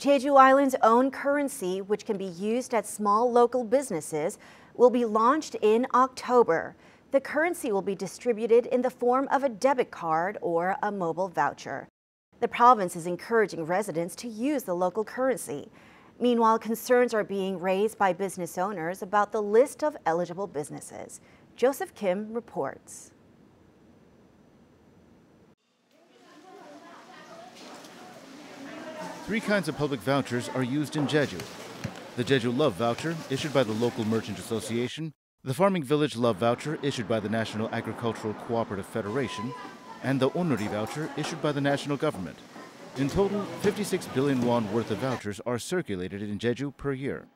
Jeju Island's own currency, which can be used at small local businesses, will be launched in October. The currency will be distributed in the form of a debit card or a mobile voucher. The province is encouraging residents to use the local currency. Meanwhile, concerns are being raised by business owners about the list of eligible businesses. Joseph Kim reports. Three kinds of public vouchers are used in Jeju. The Jeju Love Voucher, issued by the local merchant association, the Farming Village Love Voucher, issued by the National Agricultural Cooperative Federation, and the Onuri voucher issued by the national government. In total, 56 billion won worth of vouchers are circulated in Jeju per year.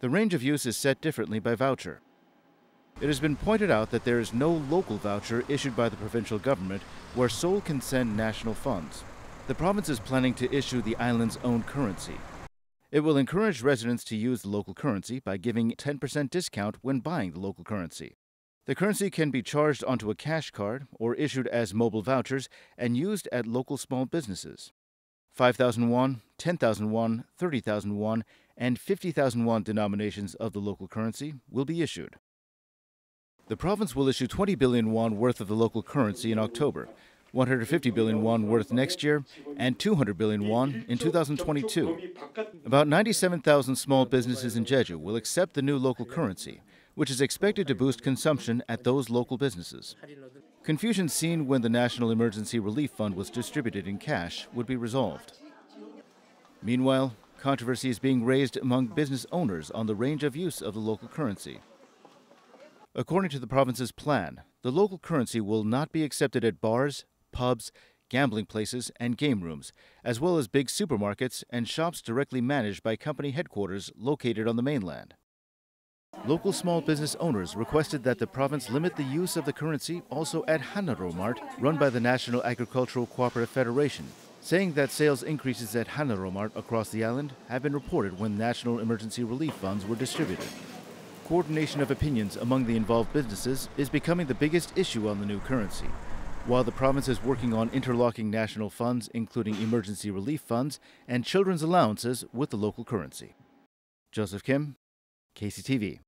The range of use is set differently by voucher. It has been pointed out that there is no local voucher issued by the provincial government where Seoul can send national funds. The province is planning to issue the island's own currency. It will encourage residents to use the local currency by giving 10% discount when buying the local currency. The currency can be charged onto a cash card or issued as mobile vouchers and used at local small businesses. 5,000 won, 10,000 won, 30,000 won, and 50,000 won denominations of the local currency will be issued. The province will issue 20 billion won worth of the local currency in October, 150 billion won worth next year, and 200 billion won in 2022. About 97,000 small businesses in Jeju will accept the new local currency, which is expected to boost consumption at those local businesses. Confusion seen when the National Emergency Relief Fund was distributed in cash would be resolved. Meanwhile, controversy is being raised among business owners on the range of use of the local currency. According to the province's plan, the local currency will not be accepted at bars, pubs, gambling places, and game rooms, as well as big supermarkets and shops directly managed by company headquarters located on the mainland. Local small business owners requested that the province limit the use of the currency also at Hanaro Mart, run by the National Agricultural Cooperative Federation, saying that sales increases at Hanaro Mart across the island have been reported when national emergency relief funds were distributed. Coordination of opinions among the involved businesses is becoming the biggest issue on the new currency, while the province is working on interlocking national funds, including emergency relief funds and children's allowances, with the local currency. Joseph Kim, KCTV.